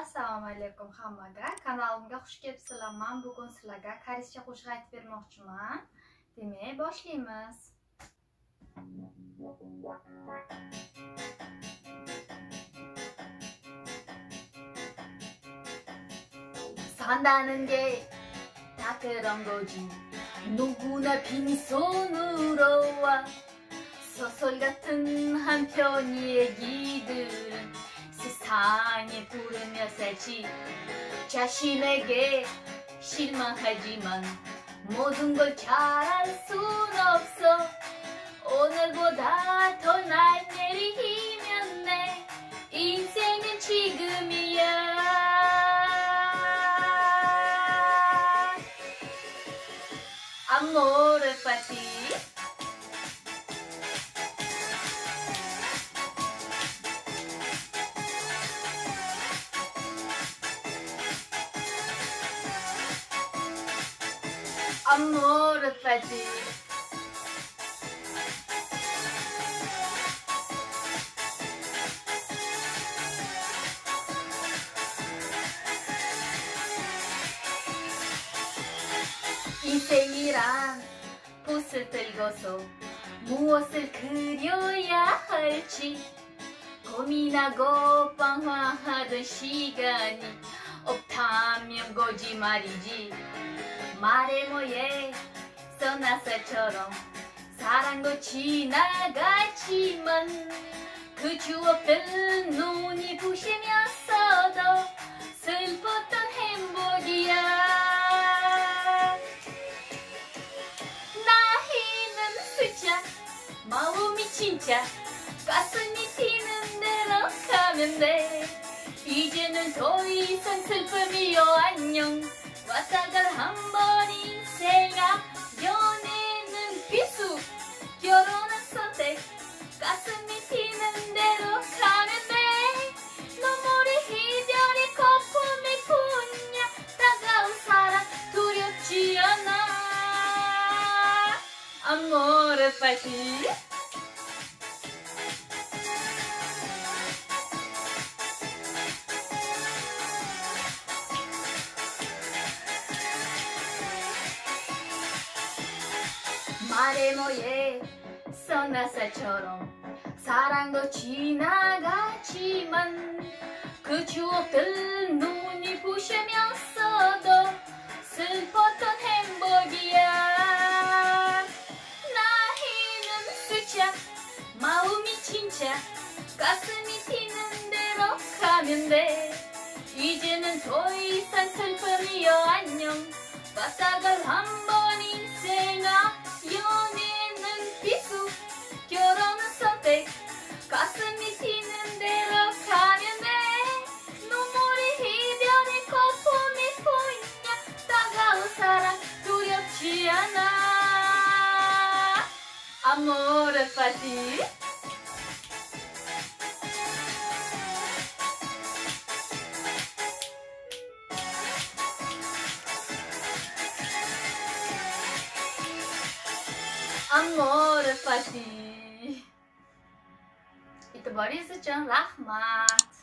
assalomu alaykum hammaga kanalimga xush kelibsizlar man bugun sizlarga koreyscha qo'shiq aytib bermoqchiman demak boshlaymiz 산다는 게 다 그런 거지 누구나 빈손으로 와 소설 같은 한편 얘기들은 세상에 부르며 살지 자신에게 실망하지만 모든 걸 잘할 순 없어. 오늘보다 더 날 내리면 내 인생은 지금이야. Pati Amore Pati 인생이란 붓을 들고서 무엇을 그려야 할지 고민하고 방황하던 시간이 없다면 거짓말이지. 말해 뭐해? 써나살처럼 사랑도 지나갔지만 그 추억들 눈이 부시면서도 슬펐던 행복이야. 나이는 숫자 마음이 진짜 가슴이 튀는 대로 가면 돼 이제는 더 이상 슬픔이요 안녕. 왔다갈 한번 인생아 연애는 비수. 결혼은 선택. 가슴이 튀는 대로 가면 돼. 눈물이 이별이 거품이 분야. 따가운 사랑 두렵지 않아. Amore Pati 뭐해 써나살처럼. 사랑도 지나갔지만 그 추억들 눈이 부시면서도 슬펐던 행복이야. 나이는 숫자 마음이 진짜 가슴이 튀는 대로 가면 돼 이제는 더 이상 슬픔이여 안녕. 왔다갈 한번 amor para ti. Amor para ti. Itu baru Rahmat.